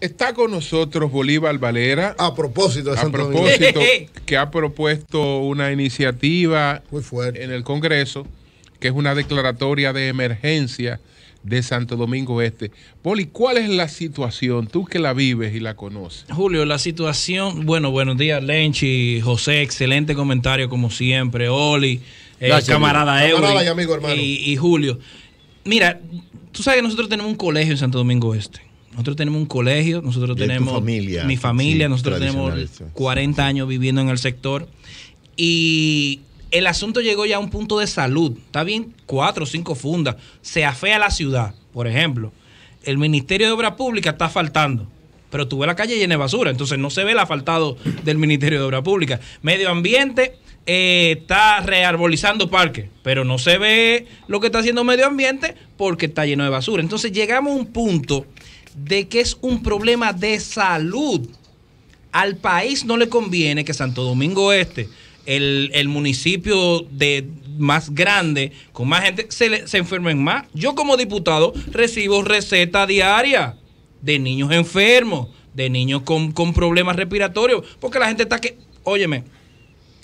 Está con nosotros Bolívar Valera. A propósito de A Santo Domingo. propósito, que ha propuesto una iniciativa Muy fuerte. en el Congreso, que es una declaratoria de emergencia de Santo Domingo Este. Poli, ¿cuál es la situación? Tú que la vives y la conoces. Julio, la situación, bueno, buenos días, Lenchi, José, excelente comentario como siempre, Oli, eh, Gracias, camarada amigo. Eury Camarada y amigo, hermano. y, y Julio. Mira, tú sabes que nosotros tenemos un colegio en Santo Domingo Este. Nosotros tenemos un colegio, nosotros tenemos familia, mi familia, sí, nosotros tenemos tradicional, sí. 40 años viviendo en el sector y el asunto llegó ya a un punto de salud. Está bien, cuatro o cinco fundas, se afea la ciudad, por ejemplo. El Ministerio de Obras Públicas está faltando, pero tú ves la calle llena de basura, entonces no se ve el asfaltado del Ministerio de Obras Públicas. Medio Ambiente eh, está rearbolizando parques, pero no se ve lo que está haciendo Medio Ambiente porque está lleno de basura. Entonces llegamos a un punto de que es un problema de salud al país no le conviene que Santo Domingo Este, el, el municipio de más grande, con más gente, se, le- se enfermen más. Yo como diputado recibo receta diaria de niños enfermos, de niños con, con problemas respiratorios, porque la gente está que, óyeme,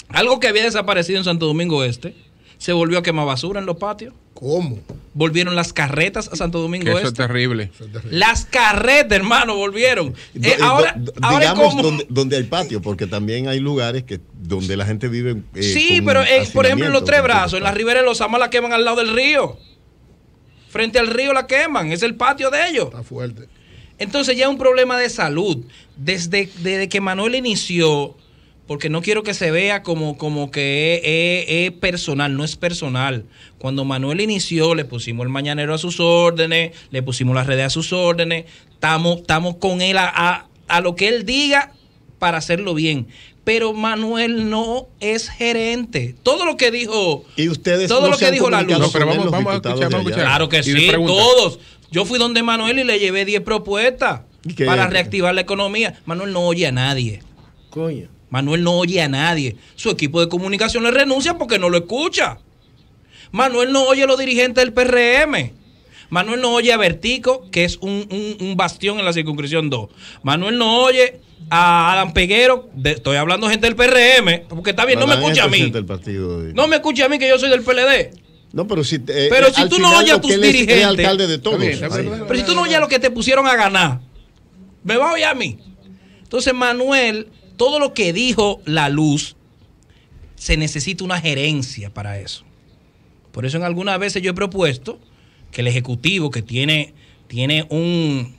algo que había desaparecido en Santo Domingo Este, se volvió a quemar basura en los patios. ¿Cómo? Volvieron las carretas a Santo Que Domingo eso es Este. terrible. Las carretas, hermano, volvieron. Do- Eh, eh, ahora, do- ahora es digamos como- donde, donde hay patio, porque también hay lugares que donde la gente vive. eh, Sí, pero eh, por ejemplo en los tres brazos, en la ribera de los Amas la queman al lado del río. Frente al río la queman, es el patio de ellos. Está fuerte. Entonces ya es un problema de salud. Desde, desde que Manuel inició, porque no quiero que se vea como, como que es, es- es personal, no es personal. Cuando Manuel inició, le pusimos el mañanero a sus órdenes, le pusimos las redes a sus órdenes, estamos, estamos con él a, a- a lo que él diga para hacerlo bien. Pero Manuel no es gerente. Todo lo que dijo, Y ustedes todo no lo que dijo la luz. No, pero con vamos- él, los vamos a diputados escuchar, de vamos a allá. escuchar. Claro que Y sí, todos. Yo fui donde Manuel y le llevé 10 propuestas para reactivar la economía. Manuel no oye a nadie. Coño. Manuel no oye a nadie. Su equipo de comunicación le renuncia porque no lo escucha. Manuel no oye a los dirigentes del PRM. Manuel no oye a Vertico, que es un, un- un bastión en la circunscripción 2. Manuel no oye a Adam Peguero. de- estoy hablando gente del PRM, porque está bien, no me escucha a mí. del No me escucha a mí, que yo soy del PLD. No, pero si, eh, Pero eh, si tú no oyes a tus él es- es dirigentes- alcalde de todos. bien, está bien, Ahí. Pero si tú no oyes lo que te pusieron a ganar, me va a oír a mí. Entonces, Manuel, todo lo que dijo la luz, se necesita una gerencia para eso. Por eso en algunas veces yo he propuesto que el Ejecutivo, que tiene, tiene un,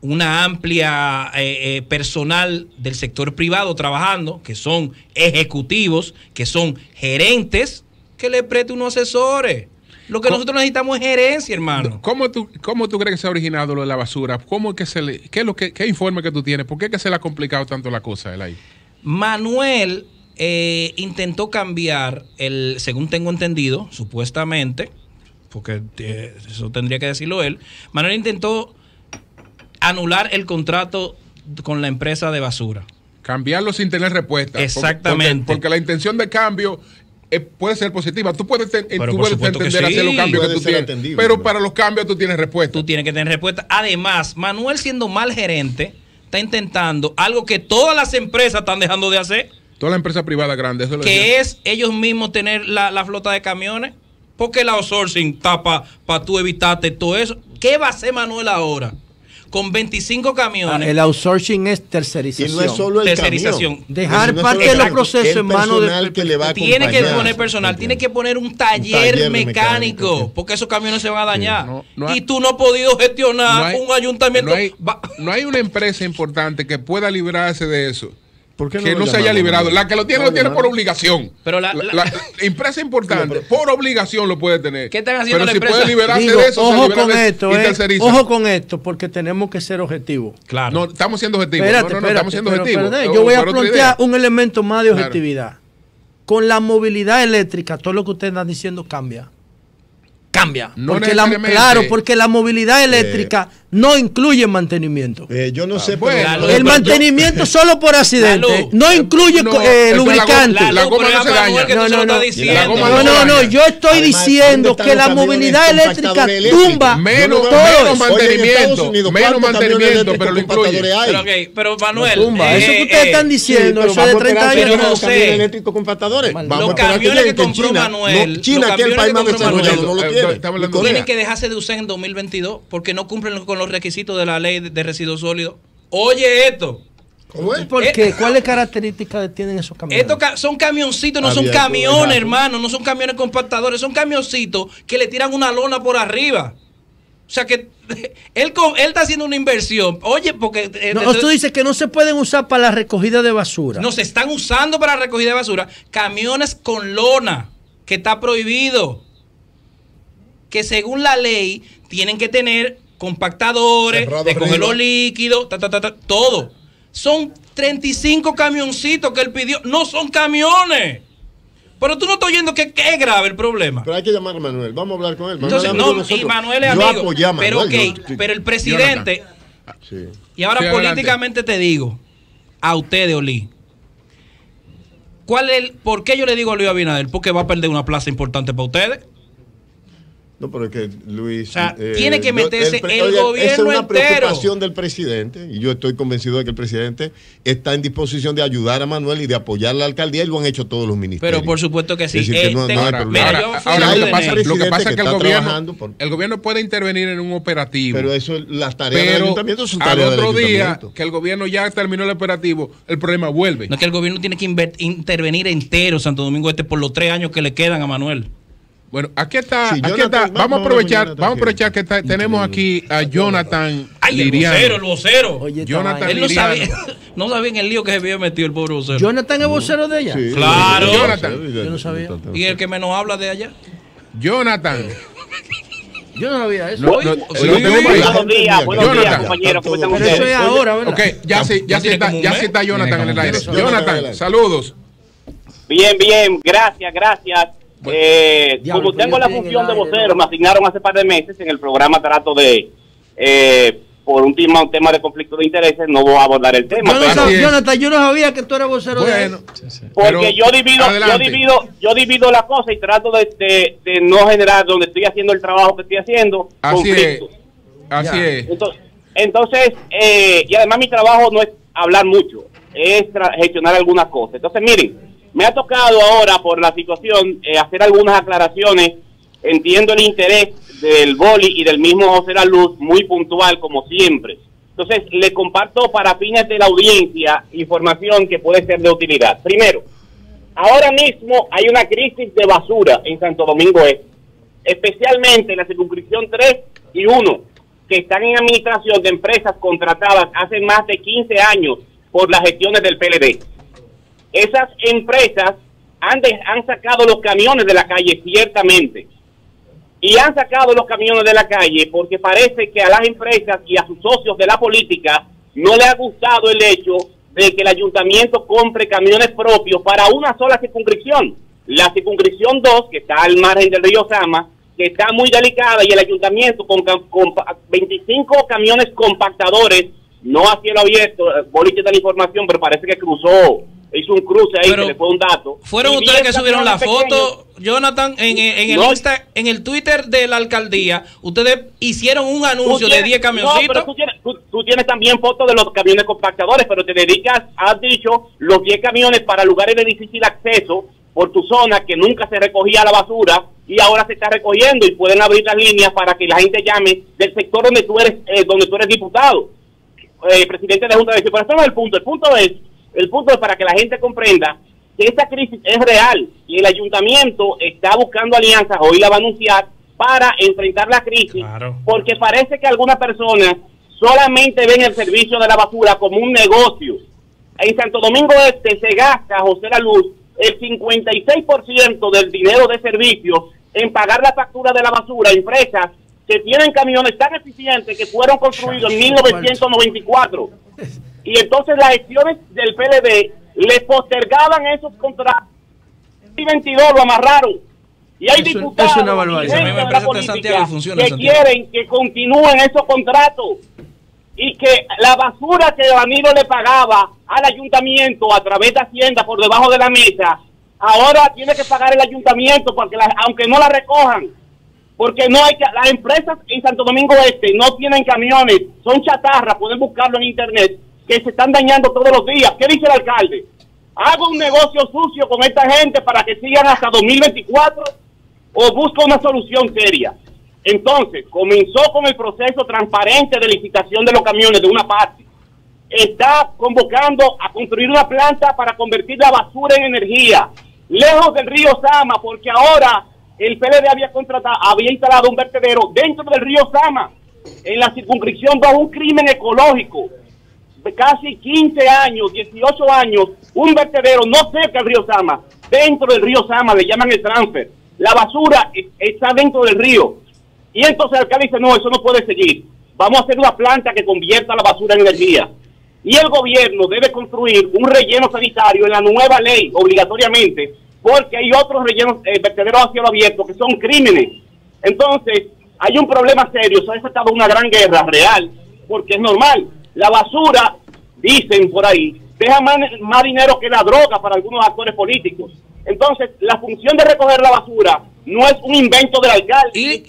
una amplia eh, eh, personal del sector privado trabajando, que son ejecutivos, que son gerentes, que le preste unos asesores. Lo que nosotros necesitamos es gerencia, hermano. ¿Cómo tú, ¿Cómo tú crees que se ha originado lo de la basura? ¿Cómo es que se le, qué, es lo que, ¿Qué informe que tú tienes? ¿Por qué es que se le ha complicado tanto la cosa a él ahí? Manuel eh, intentó cambiar el, según tengo entendido, supuestamente, porque eh, eso tendría que decirlo él, Manuel intentó anular el contrato con la empresa de basura. Cambiarlo sin tener respuesta. Porque- Exactamente. Porque, porque la intención de cambio eh, puede ser positiva. Tú puedes, ten- Pero tú por puedes entender sí. hacer los cambios Puede que tú tienes. atendible, pero para los cambios tú tienes respuesta. Tú tienes que tener respuesta. Además, Manuel siendo mal gerente, está intentando algo que todas las empresas están dejando de hacer. Toda la empresa privada grande. Eso lo decía. que es ellos mismos tener la, la flota de camiones. Porque el outsourcing está para tú evitarte todo eso. ¿Qué va a hacer Manuel ahora? Con 25 Ah, camiones. El outsourcing es Y tercerización. no es solo el Tercerización. camión. Dejar No parte de los procesos en manos de- personal que le va a tiene que poner personal, tiene que poner un taller, taller mecánico, mecánico. porque esos camiones se van a dañar. no, no hay- y tú no has podido gestionar No hay- un ayuntamiento. No hay, Va- no hay una empresa importante que pueda librarse de eso. ¿Por qué que no se haya liberado. La que lo tiene, lo tiene por obligación. Pero la- la, la- la- la empresa importante, por obligación lo puede tener. ¿Qué están haciendo Pero la si empresa? puede liberarse Digo, de eso, se ojo libera con de- esto, eh, ojo con esto, porque tenemos que ser objetivos. claro. No, estamos siendo objetivos. Espérate, no, no, no, espérate, estamos siendo pero, objetivos. espérate, yo voy a plantear un elemento más de Claro. objetividad. Con la movilidad eléctrica, todo lo que ustedes están diciendo cambia. Cambia. No porque la, claro, porque la movilidad eléctrica no incluye mantenimiento. Eh, yo no sé, bueno. La luz, el mantenimiento solo por accidente no incluye No, eh, la lubricante. goma- la luz, goma pero no se daña. No, no, diciendo. Yo estoy Además, diciendo ¿dónde que la los movilidad eléctrica tumba Menos, no- todo menos mantenimiento, Unidos, menos ¿cuántos camiones mantenimiento, pero lo incluye. Pero, ok, pero Manuel. tumba. eh, eso que ustedes eh, están diciendo, eso de vamos a 30 esperar que años. No los sé. compactadores. Los Vamos esperar camiones que compró China, Manuel, China, los que es el país más desarrollado, no Manuel, lo eh, tiene. Hablando. Tienen que dejarse de usar en 2022 porque no cumplen con los requisitos de la ley de, de residuos sólidos. Oye esto. ¿Cómo es? ¿Por Eh, qué? ¿Cuáles características tienen esos camiones? Estos ca- son camioncitos, no son camiones, hermano, no son camiones compactadores, son camioncitos que le tiran una lona por arriba. O sea que él, está haciendo una inversión. Oye, porque eh, No, entonces- tú dices que no se pueden usar para la recogida de basura. nos están usando para recogida de basura camiones con lona, que está prohibido. Que según la ley tienen que tener compactadores, Cerrado de coger los líquidos, ta, ta, ta, ta, todo. Son 35 camioncitos que él pidió. No son camiones. Pero tú no estás oyendo que, que es grave el problema. Pero hay que llamar a Manuel. Vamos a hablar con él. Manuel Entonces, no, y. Manuel es Yo amigo. apoyé a Manuel, pero, ok, yo- pero el presidente, Sí. y ahora Sí, adelante. políticamente te digo, a ustedes, Oli, ¿cuál es el, ¿por qué yo le digo a Luis Abinader? Porque va a perder una plaza importante para ustedes. No, pero es que Luis. O sea, tiene que meterse el esa es gobierno una entero. preocupación del presidente. Y yo estoy convencido de que el presidente está en disposición de ayudar a Manuel y de apoyar la alcaldía. Y lo han hecho todos los ministerios. Pero por supuesto que sí. Es decir, que Eh, no- no tengo- hay Ahora, problema. mira, ahora- yo fui ahora a lo que pasa, lo que presidente pasa es que que el gobierno, trabajando por- el gobierno puede intervenir en un operativo. Pero eso, las tareas del ayuntamiento son al tareas del otro día que el gobierno ya terminó el operativo, el problema vuelve. No es que el gobierno tiene que intervenir entero Santo Domingo Este por los tres años que le quedan a Manuel. Bueno, aquí está, Sí, aquí Jonathan, está. vamos a aprovechar, vamos a aprovechar que está- tenemos aquí a Jonathan ¡Ay, el vocero, el vocero! Oye, Jonathan. Él no sabía, no sabía en el lío que se había metido el pobre vocero. ¿Jonathan es vocero de ella? Sí, Claro. sí, sí, Jonathan. sí, sí, Yo no sabía. y el que menos habla de allá. Jonathan. Yo no sabía eso. No, no, oye, ahí. Buenos días, buenos días, Jonathan. compañeros. ¿Cómo están Pero eso es ahora, ¿verdad? Ok, ya sí, ya ya sí está, ya sí está Jonathan en el aire. Jonathan. saludos. Bien, bien, gracias, gracias. Eh, Diablo, como tengo la función de vocero, me asignaron hace par de meses en el programa trato de, eh, por un tema, un tema de conflicto de intereses, no voy a abordar el tema. Yo no sabía. Jonathan, yo no sabía que tú eras vocero Bueno, de porque pero yo divido, yo divido, yo divido la cosa y trato de, de- de no generar donde estoy haciendo el trabajo que estoy haciendo Así es. Así Ya. es. Entonces, entonces eh, y además mi trabajo no es hablar mucho, es gestionar algunas cosas. Entonces, miren, me ha tocado ahora por la situación eh, hacer algunas aclaraciones. Entiendo el interés del boli y del mismo José La Luz, muy puntual como siempre. Entonces, le comparto para fines de la audiencia información que puede ser de utilidad. Primero, ahora mismo hay una crisis de basura en Santo Domingo Este especialmente en la circunscripción 3 y 1, que están en administración de empresas contratadas hace más de 15 años por las gestiones del PLD. Esas empresas han, de- han sacado los camiones de la calle, ciertamente. Y han sacado los camiones de la calle porque parece que a las empresas y a sus socios de la política no le ha gustado el hecho de que el ayuntamiento compre camiones propios para una sola circunscripción. La circunscripción 2, que está al margen del río Sama, que está muy delicada y el ayuntamiento con, con pa- 25 camiones compactadores, no a cielo abierto, eh, boliche de la información, pero parece que cruzó, hizo un cruce ahí, Pero que le fue un dato. Fueron ustedes 10 que subieron la foto, Jonathan, en, en el No. Insta, en el Twitter de la alcaldía. Ustedes hicieron un anuncio de tienes- 10 No, camioncitos. pero tú tienes, tú- tú tienes también fotos de los camiones compactadores, pero te dedicas, has dicho, los 10 camiones para lugares de difícil acceso por tu zona que nunca se recogía la basura y ahora se está recogiendo y pueden abrir las líneas para que la gente llame del sector donde tú eres, eh, donde tú eres diputado, eh, presidente de la Junta de. Pero eso no es el punto. El punto es, el punto es para que la gente comprenda que esta crisis es real y el ayuntamiento está buscando alianzas, hoy la va a anunciar, para enfrentar la crisis, Claro. porque parece que algunas personas solamente ven el servicio de la basura como un negocio. En Santo Domingo Este se gasta, José La Luz, el 56% del dinero de servicio en pagar la factura de la basura a empresas que tienen camiones tan eficientes que fueron construidos en 1994. Y entonces las gestiones del PLD le postergaban esos contratos. Y 22 lo amarraron. Y hay Es un- diputados es una y la política funciona que Santiago. quieren que continúen esos contratos y que la basura que Danilo le pagaba al ayuntamiento a través de Hacienda por debajo de la mesa, ahora tiene que pagar el ayuntamiento porque la- aunque no la recojan, porque no hay que, las empresas en Santo Domingo Este no tienen camiones, son chatarras, pueden buscarlo en internet, que se están dañando todos los días. ¿Qué dice el alcalde? Hago un negocio sucio con esta gente para que sigan hasta 2024 o busco una solución seria. Entonces, comenzó con el proceso transparente de licitación de los camiones de una parte. Está convocando a construir una planta para convertir la basura en energía, lejos del río Sama, porque ahora el PLD había contratado, había instalado un vertedero dentro del río Sama, en la circunscripción 2, un crimen ecológico casi 15 años, 18 años, un vertedero no cerca del río Sama, dentro del río Sama, le llaman el transfer. La basura e- está dentro del río. Y entonces el alcalde dice, no, eso no puede seguir. Vamos a hacer una planta que convierta la basura en energía. Y el gobierno debe construir un relleno sanitario en la nueva ley, obligatoriamente, porque hay otros rellenos, eh, vertederos a cielo abierto que son crímenes. Entonces, hay un problema serio, se ha desatado una gran guerra real, porque es normal. La basura, dicen por ahí, deja más, más dinero que la droga para algunos actores políticos. Entonces, la función de recoger la basura no es un invento del alcalde. Y,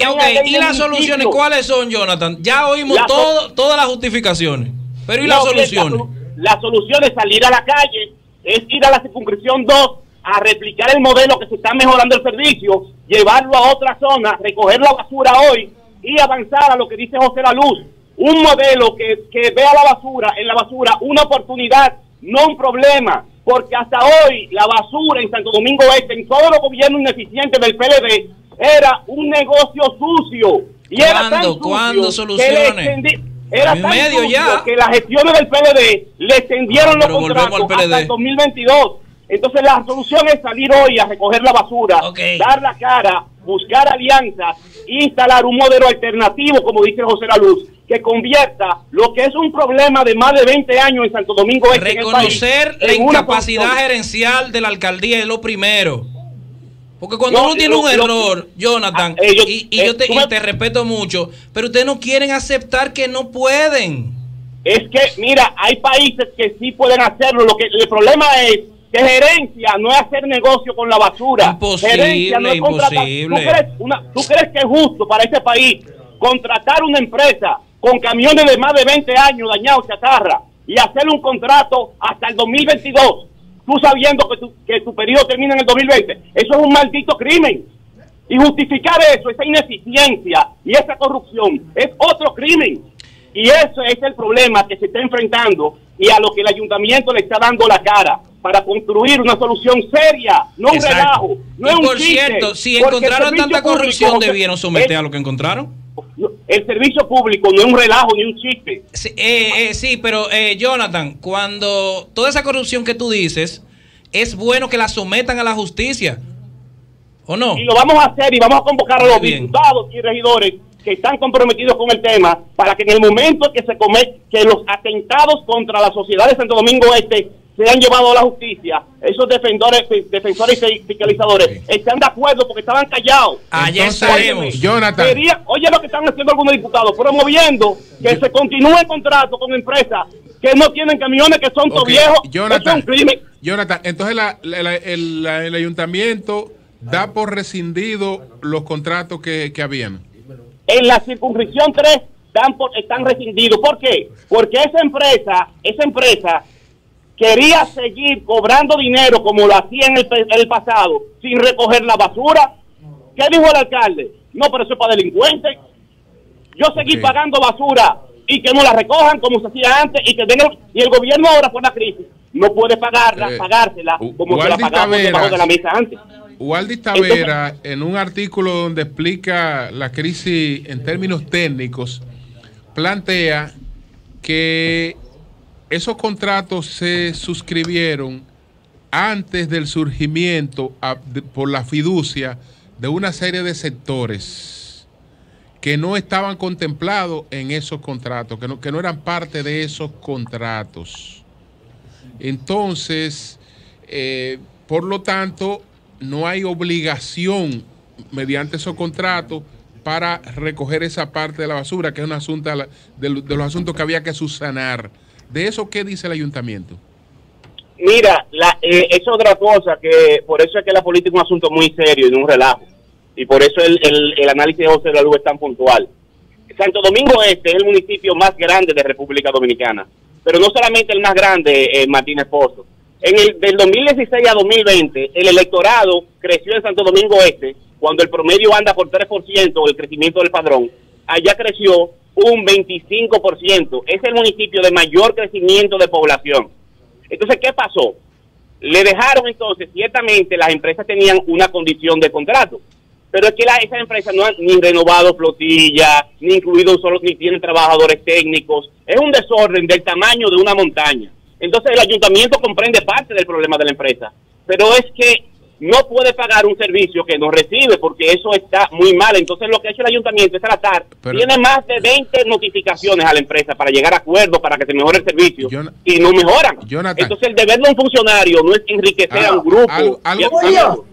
¿y las soluciones cuáles son, Jonathan? Ya oímos La so- todo, todas las justificaciones. Pero ¿y las No, soluciones? La, la solución es salir a la calle, es ir a la circunscripción 2 a replicar el modelo que se está mejorando el servicio, llevarlo a otra zona, recoger la basura hoy y avanzar a lo que dice José La Luz. Un modelo que, que vea la basura, en la basura, una oportunidad, no un problema. Porque hasta hoy la basura en Santo Domingo Este, en todos los gobiernos ineficientes del PLD, era un negocio sucio. Y era tan ¿Cuándo? sucio ¿Cuándo soluciones? Era tan medio sucio ya. que las gestiones del PLD le extendieron los contratos hasta el 2022. Entonces la solución es salir hoy a recoger la basura, dar la cara, buscar alianzas, instalar un modelo alternativo, como dice José La Luz, que convierta lo que es un problema de más de 20 años en Santo Domingo Este, en el país, Reconocer la en una incapacidad solución. gerencial de la alcalía es lo primero. Porque cuando No, uno tiene lo- un lo- error, Jonathan, Ah, eh, yo- y, y eh, yo te, y me- te respeto mucho, pero ustedes no quieren aceptar que no pueden. Es que, mira, hay países que sí pueden hacerlo. Lo que el problema es que gerencia no es hacer negocio con la basura. Imposible, gerencia no es imposible. ¿Tú crees, una- ¿Tú crees que es justo para ese país contratar una empresa con camiones de más de 20 años dañados, chatarra, y hacerle un contrato hasta el 2022? Tú sabiendo que tu, que tu periodo termina en el 2020. Eso es un maldito crimen. Y justificar eso, esa ineficiencia y esa corrupción, es otro crimen. Y eso es el problema que se está enfrentando y a lo que el ayuntamiento le está dando la cara para construir una solución seria, no un relajo, no y es un por chiste, cierto, si encontraron tanta corrupción, debieron someter es- a lo que encontraron. El servicio público no es un relajo ni un chiste. Sí, eh, eh, sí, pero eh, Jonathan, cuando toda esa corrupción que tú dices, es bueno que la sometan a la justicia. ¿O no? Y lo vamos a hacer y vamos a convocar a los bien. diputados y regidores que están comprometidos con el tema para que en el momento que se come, que los atentados contra la sociedad de Santo Domingo Este sean llevados a la justicia, esos defensores, defensores y fiscalizadores están de acuerdo porque estaban callados. Allá Entonces, estaremos. Jonathan, Quería- oye lo que están haciendo algunos diputados, promoviendo que se continúe el contrato con empresas que no tienen camiones, que son todos Ok, viejos. Jonathan, un crimen. Jonathan, entonces la- la- la- el, la- el ayuntamiento da por rescindido los contratos que, que habían. en la circunscripción 3 están, por- están rescindidos. ¿Por qué? Porque esa empresa, esa empresa quería seguir cobrando dinero como lo hacía en el, el pasado, sin recoger la basura. ¿Qué dijo el alcalde? No, pero eso es para delincuentes. Yo seguí pagando basura y que no la recojan como se hacía antes y que den el- y el gobierno ahora por la crisis no puede pagarla, Eh, pagársela como se la pagaba debajo de la mesa antes. Waldi Tavera, en un artículo donde explica la crisis en términos técnicos, plantea que esos contratos se suscribieron antes del surgimiento a- de- por la fiducia de una serie de sectores que no estaban contemplados en esos contratos, que no, que no eran parte de esos contratos. Entonces, eh, por lo tanto, no hay obligación mediante esos contratos para recoger esa parte de la basura, que es un asunto de, de los asuntos que había que subsanar. ¿De eso qué dice el ayuntamiento? Mira, la, eh, es otra cosa que por eso es que la política es un asunto muy serio y no un relajo. Y por eso el, el, análisis de José de la Luz es tan puntual. Santo Domingo Este es el municipio más grande de República Dominicana, pero no solamente el más grande, eh, Martínez Pozo. En el del 2016 a 2020, el electorado creció en Santo Domingo Este, cuando el promedio anda por 3% el crecimiento del padrón, allá creció un 25%. Es el municipio de mayor crecimiento de población. Entonces, ¿qué pasó? Le dejaron entonces, ciertamente las empresas tenían una condición de contrato, pero es que la, esas empresas no han ni renovado flotilla, ni incluido solo, ni tienen trabajadores técnicos. Es un desorden del tamaño de una montaña. Entonces el ayuntamiento comprende parte del problema de la empresa, pero es que no puede pagar un servicio que no recibe porque eso está muy mal. Entonces lo que ha hecho el ayuntamiento es tratar, tiene más de 20 notificaciones a la empresa para llegar a acuerdos para que se mejore el servicio y no mejoran. Entonces el deber de un funcionario no es enriquecer a un grupo.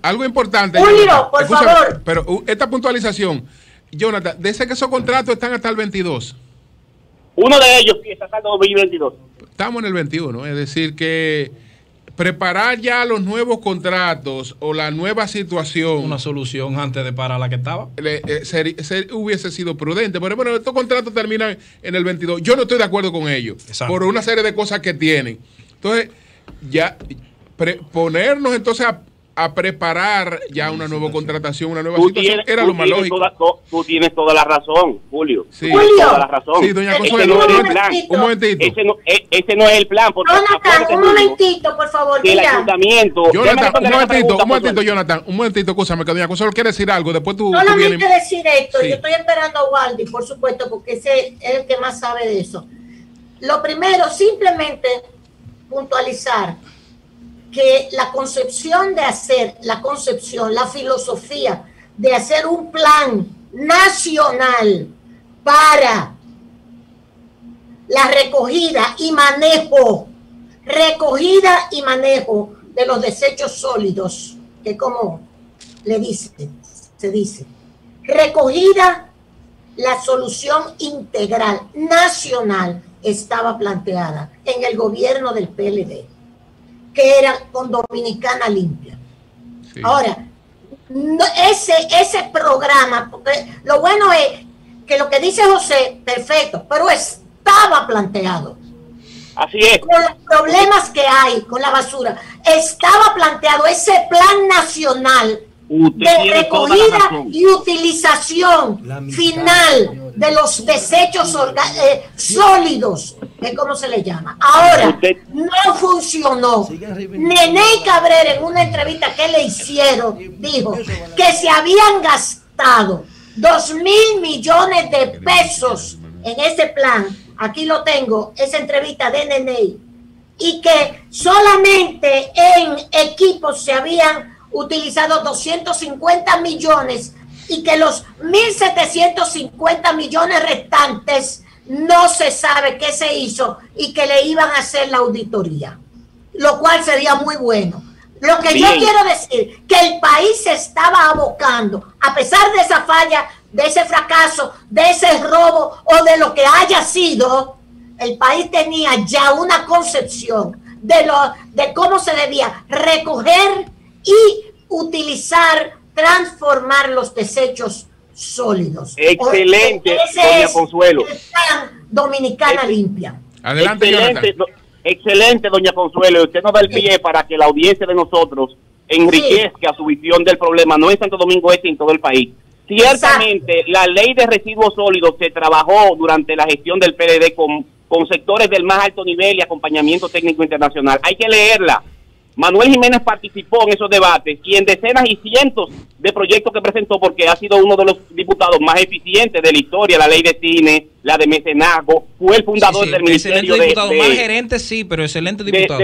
Algo, importante. Julio, por favor. Pero uh, esta puntualización, Jonathan, desde que esos contratos están hasta el 22. Uno de ellos sí está hasta el 2022. Estamos en el 21, es decir que preparar ya los nuevos contratos o la nueva situación. Una solución antes de para la que estaba. Eh, hubiese sido prudente. Pero bueno, estos contratos terminan en el 22. Yo no estoy de acuerdo con ellos. Por una serie de cosas que tienen. Entonces, ya ponernos entonces a a preparar ya una nueva contratación, una nueva situación, era lo más lógico. tú tienes toda la razón, Julio. Sí, toda la razón. Sí, doña Consuelo, ese no es el plan. un momentito. Ese no, e, ese no es el plan. Porque Jonathan, un momentito, por favor. Que el ayuntamiento. Jonathan, un momentito, un momentito, Jonathan. Un momentito, escúchame, que doña Consuelo quiere decir algo. Después tú. Solamente tú decir esto. Yo estoy esperando a Waldi, por supuesto, porque ese es el que más sabe de eso. Lo primero, simplemente puntualizar que la concepción de hacer, la concepción, la filosofía de hacer un plan nacional para la recogida y manejo, recogida y manejo de los desechos sólidos, que como le dice, se dice, recogida, la solución integral nacional estaba planteada en el gobierno del PLD que era con Dominicana Limpia. Ahora, ese, ese programa, porque lo bueno es que lo que dice José, perfecto, pero estaba planteado. Así es. Con los problemas que hay con la basura, estaba planteado ese plan nacional de recogida y utilización final de los desechos eh, sólidos, es como se le llama. Ahora, no funcionó. Nene Cabrera, en una entrevista que le hicieron, dijo que se habían gastado dos mil millones de pesos en ese plan. Aquí lo tengo, esa entrevista de Nene. Y que solamente en equipos se habían utilizado 250 millones y que los 1.750 millones restantes no se sabe qué se hizo y que le iban a hacer la auditoría, lo cual sería muy bueno. Lo que yo quiero decir, que el país se estaba abocando, a pesar de esa falla, de ese fracaso, de ese robo o de lo que haya sido, el país tenía ya una concepción de, lo, de cómo se debía recoger y utilizar, transformar los desechos sólidos. Excelente, doña Consuelo. Dominicana limpia. Adelante, excelente, excelente, doña Consuelo. Usted nos da el pie para que la audiencia de nosotros enriquezca su visión del problema, no en Santo Domingo Este, en todo el país. Ciertamente, la ley de residuos sólidos se trabajó durante la gestión del PDD con, con sectores del más alto nivel y acompañamiento técnico internacional. Hay que leerla Manuel Jiménez participó en esos debates y en decenas y cientos de proyectos que presentó porque ha sido uno de los diputados más eficientes de la historia, la ley de cine, la de mecenazgo, fue el fundador del Ministerio de, diputado, más gerente sí, pero excelente diputado.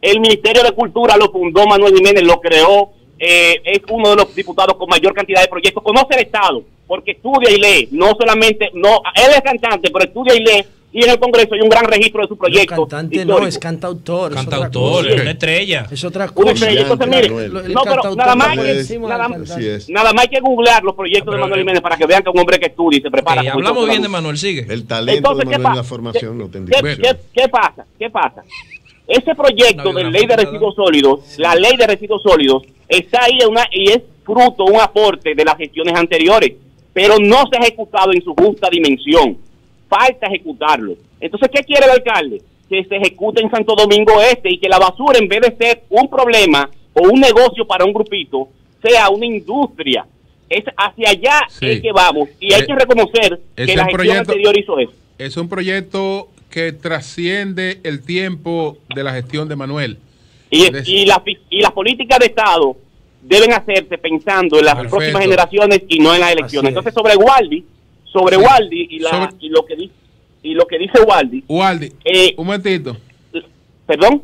el Ministerio de Cultura lo fundó Manuel Jiménez, lo creó, eh, es uno de los diputados con mayor cantidad de proyectos, conoce el Estado, porque estudia y lee, no solamente, no, él es cantante, pero estudia y lee y en el Congreso hay un gran registro de su proyecto. cantante histórico. no, es cantautor. Cantautor, es una estrella. Es otra Una cosa. estrella. Entonces, mire, no, pero nada más, que, nada, cantante. Más hay que googlear los proyectos Pero, de Manuel Jiménez para que vean que es un hombre que estudia y se prepara. Hablamos bien de. Manuel, sigue. El talento Entonces, de ¿qué Manuel en la formación no tendría ¿Qué, qué- qué pasa? ¿Qué pasa? Ese proyecto Una de ley de residuos sólidos, la ley de residuos sólidos, está ahí una, y es fruto, un aporte de las gestiones anteriores, pero no se ha ejecutado en su justa dimensión. Falta ejecutarlo. Entonces, ¿qué quiere el alcalde? Que se ejecute en Santo Domingo Este y que la basura, en vez de ser un problema o un negocio para un grupito, sea una industria. Es hacia allá Sí. es que vamos. Y hay Eh, que reconocer que la gestión proyecto- anterior hizo eso. Es un proyecto que trasciende el tiempo de la gestión de Manuel. Y, y, la, y las políticas de Estado deben hacerse pensando en las Perfecto. próximas generaciones y no en las elecciones. Entonces, sobre Waldi, sobre Sí. Waldi y, la, Sobre- y, lo que di- y lo que dice Waldi, Waldi, Eh, un momentito. perdón.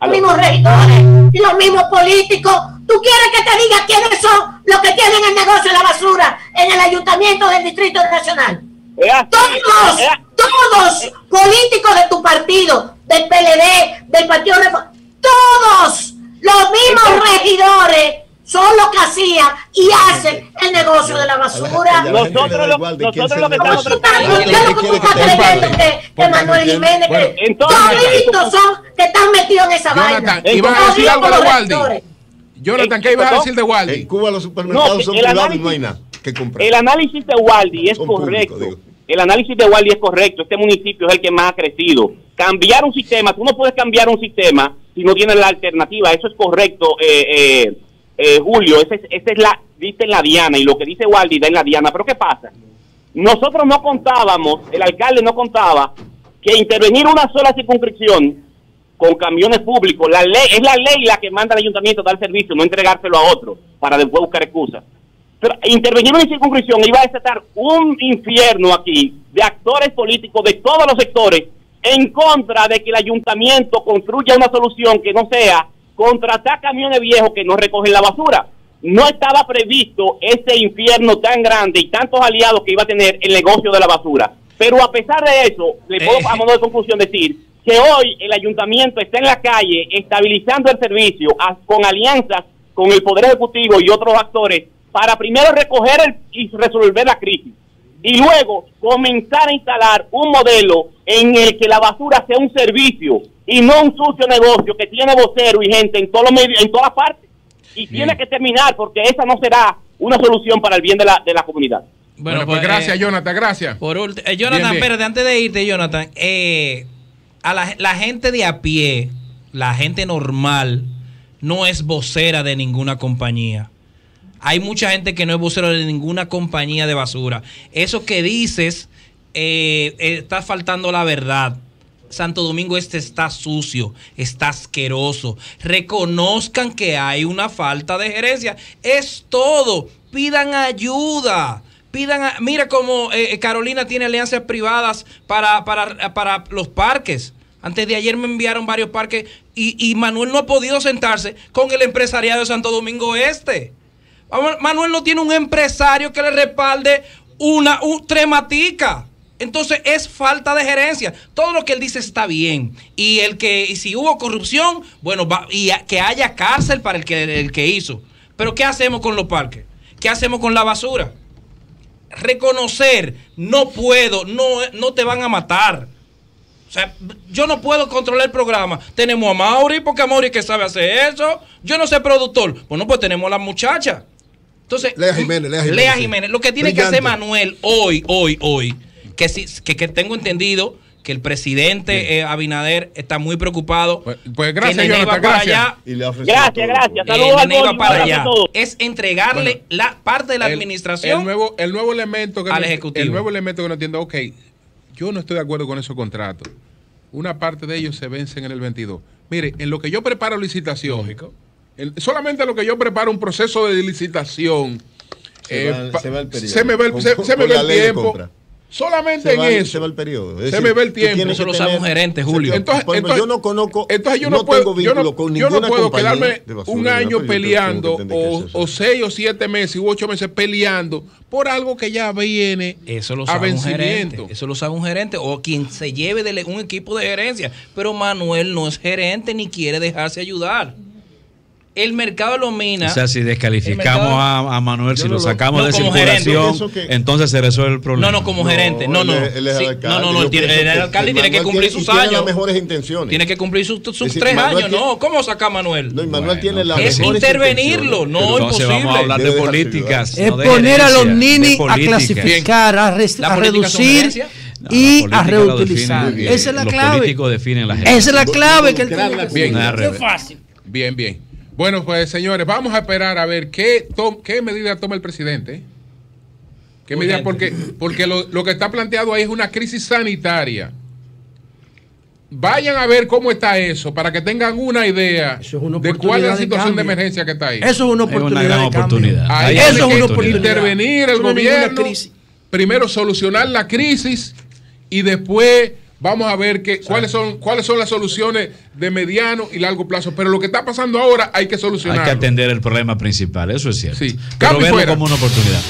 Los mismos regidores y los mismos políticos. ¿Tú quieres que te diga quiénes son los que tienen el negocio de la basura en el ayuntamiento del Distrito Nacional? Es así, Todos, es- todos políticos de tu partido, del PLD, del Partido Reform, todos los mismos regidores son los que hacían y hacen el negocio de la basura. Nosotros lo- nosotros que ¿Cómo estamos tratando- ¿Qué es lo que tú estás creyendo Manuel Jiménez, que toditos son que están metidos en esa vaina? ibas a decir algo de Waldi. Jonathan, ¿qué ibas a decir de Waldi? En Cuba los supermercados son privados y análisis- no hay nada que comprar. El análisis de Waldi es correcto. El análisis de Waldi es correcto. Este municipio es el que más ha crecido. Cambiar un sistema, tú no puedes cambiar un sistema si no tienes la alternativa. Eso es correcto, eh, eh, eh, Julio. Esa es, es la, dice en la Diana y lo que dice Waldi da en la Diana. Pero ¿qué pasa? Nosotros no contábamos, el alcalde no contaba que intervenir una sola circunscripción con camiones públicos, la ley es la ley la que manda al ayuntamiento a dar servicio, no entregárselo a otro para después buscar excusas. Pero intervenir en una circunscripción iba a desatar un infierno aquí de actores políticos de todos los sectores en contra de que el ayuntamiento construya una solución que no sea contratar camiones viejos que no recogen la basura. No estaba previsto ese infierno tan grande y tantos aliados que iba a tener el negocio de la basura. Pero a pesar de eso, le puedo Eh. a modo de conclusión decir que hoy el ayuntamiento está en la calle estabilizando el servicio a- con alianzas con el Poder Ejecutivo y otros actores para primero recoger el- y resolver la crisis y luego comenzar a instalar un modelo en el que la basura sea un servicio y no un sucio negocio que tiene vocero y gente en todos los medios, en todas partes. Y tiene que terminar porque esa no será una solución para el bien de la, de la comunidad. Bueno, pues gracias, eh, Jonathan, gracias. Por ulti- eh, Jonathan, espérate, antes de irte, Jonathan, eh, a la, la gente de a pie, la gente normal, no es vocera de ninguna compañía. Hay mucha gente que no es vocera de ninguna compañía de basura. Eso que dices, eh, está faltando la verdad. Santo Domingo Este está sucio, está asqueroso. Reconozcan que hay una falta de gerencia. Es todo. Pidan ayuda. Pidan, mira cómo eh, Carolina tiene alianzas privadas para, para, para los parques. Antes de ayer me enviaron varios parques y, y Manuel no ha podido sentarse con el empresariado de Santo Domingo Este. Manuel no tiene un empresario que le respalde una un, trematica. Entonces es falta de gerencia. Todo lo que él dice está bien. Y el que y si hubo corrupción, bueno, va- y a- que haya cárcel para el que, el que hizo. Pero ¿qué hacemos con los parques? ¿Qué hacemos con la basura? Reconocer, no puedo, no, no te van a matar. O sea, yo no puedo controlar el programa. Tenemos a Mauri, porque a Mauri que sabe hacer eso. Yo no soy productor. Bueno, pues tenemos a la muchacha. Entonces, Lea Jiménez, Lea Jiménez, Lea. Jiménez. Lo que tiene que hacer. Manuel hoy, hoy, hoy, que, sí, que, que tengo entendido que el presidente eh, Abinader está muy preocupado. Pues, pues gracias, que Jonathan, para gracias. allá. Y le Gracias, todo. gracias. eh, Saludos al Boli, un para allá. todos. Es entregarle Bueno. la parte de la El- administración. El nuevo, el nuevo elemento que al no- Ejecutivo. El nuevo elemento que no entiendo, ok, yo no estoy de acuerdo con esos contratos. Una parte de ellos se vencen en el 22. Mire, en lo que yo preparo licitación, en- solamente en lo que yo preparo un proceso de licitación, Se eh, va- pa- se va el periodo. se me va el, Con- se- se me va el tiempo. Solamente Se en va, eso. se va el periodo. Es Se decir, me ve el tiempo. lo sabe un gerente, Julio. Entonces, entonces- yo no conozco, Entonces yo no, no puedo, tengo yo no, con yo no puedo quedarme basura, un año que peleando o, o seis o siete meses u ocho meses peleando por algo que ya viene Eso lo a sabe un gerente. vencimiento. Eso lo sabe un gerente o quien se lleve de un equipo de gerencia. Pero Manuel no es gerente ni quiere dejarse ayudar. El mercado de los minas. O sea, si descalificamos mercado- a, a Manuel, si lo lo- sacamos no, de circulación, que- entonces se resuelve el problema. no, no, como No, gerente. No, él no. es- él es Sí, alcalde. no, no, no. Tiene- él es que alcalde y tiene que cumplir tiene- sus tiene años. las mejores intenciones. Tiene que cumplir sus, sus Es decir, tres Manuel años. tiene- No, ¿cómo saca a Manuel? No, y Manuel Bueno, tiene las es mejores intervenirlo, no entonces imposible. vamos a hablar de políticas. Es no de poner a los ninis a clasificar, a, res- ¿La a política son reducir? No, y a lo reutilizar. Esa es la Los clave. políticos definen la gerencia. Esa es la clave que él tiene que Bien. Fácil. Bien, bien. Bueno, pues señores, vamos a esperar a ver qué, to- qué medida toma el presidente. ¿Qué medida? Porque, porque lo, lo que está planteado ahí es una crisis sanitaria. Vayan a ver cómo está eso para que tengan una idea es una de cuál es la de situación de emergencia que está ahí. Eso es una Es oportunidad. una gran de oportunidad. Ahí Eso es que una oportunidad. intervenir el no es gobierno. Primero solucionar la crisis y después vamos a ver que, cuáles son cuáles son las soluciones de mediano y largo plazo. Pero lo que está pasando ahora hay que Hay solucionarlo. que atender el problema principal, eso es cierto. Sí. Pero Cambio verlo como una oportunidad.